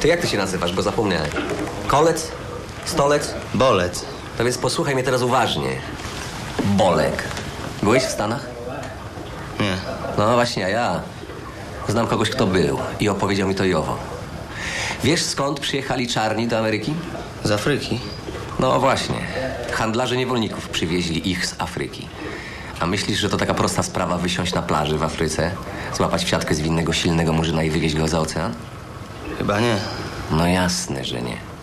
Ty jak ty się nazywasz, bo zapomniałem? Kolec? Stolec? Bolec. To więc posłuchaj mnie teraz uważnie. Bolek. Byłeś w Stanach? Nie. No właśnie, a ja znam kogoś, kto był i opowiedział mi to i owo. Wiesz skąd przyjechali czarni do Ameryki? Z Afryki. No właśnie. Handlarze niewolników przywieźli ich z Afryki. A myślisz, że to taka prosta sprawa wysiąść na plaży w Afryce, złapać w siatkę zwinnego silnego murzyna i wywieźć go za ocean? Chyba nie. No jasne, że nie.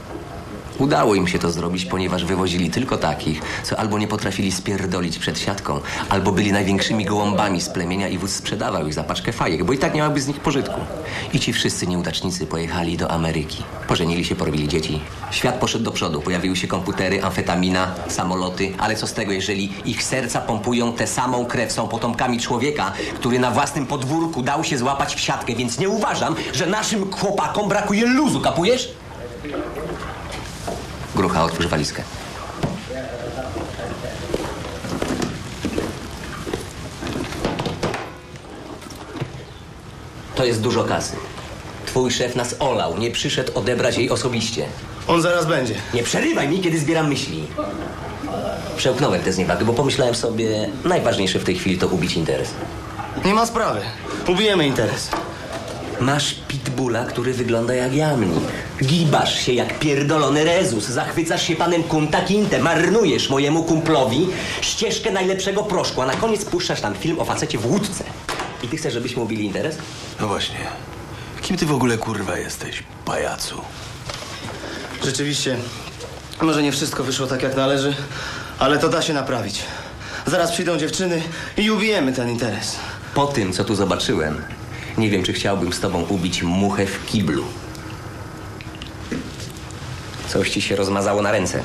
Udało im się to zrobić, ponieważ wywozili tylko takich, co albo nie potrafili spierdolić przed siatką, albo byli największymi gołąbami z plemienia i wódz sprzedawał ich za paczkę fajek, bo i tak nie miałaby z nich pożytku. I ci wszyscy nieudacznicy pojechali do Ameryki. Pożenili się, porobili dzieci. Świat poszedł do przodu. Pojawiły się komputery, amfetamina, samoloty. Ale co z tego, jeżeli ich serca pompują tę samą krew, są potomkami człowieka, który na własnym podwórku dał się złapać w siatkę, więc nie uważam, że naszym chłopakom brakuje luzu, kapujesz? Grucha, otwórz walizkę. To jest dużo kasy. Twój szef nas olał, nie przyszedł odebrać jej osobiście. On zaraz będzie. Nie przerywaj mi, kiedy zbieram myśli. Przełknąłem tę zniewagę, bo pomyślałem sobie, najważniejsze w tej chwili to ubić interes. Nie ma sprawy. Ubijemy interes. Masz pitbulla, który wygląda jak jamnik. Gibasz się jak pierdolony rezus, zachwycasz się panem Kunta Kinte, marnujesz mojemu kumplowi ścieżkę najlepszego proszku, a na koniec puszczasz tam film o facecie w łódce. I ty chcesz, żebyśmy ubili interes? No właśnie. Kim ty w ogóle kurwa jesteś, pajacu? Rzeczywiście, może nie wszystko wyszło tak jak należy, ale to da się naprawić. Zaraz przyjdą dziewczyny i ubijemy ten interes. Po tym, co tu zobaczyłem, nie wiem, czy chciałbym z tobą ubić muchę w kiblu. Coś ci się rozmazało na ręce.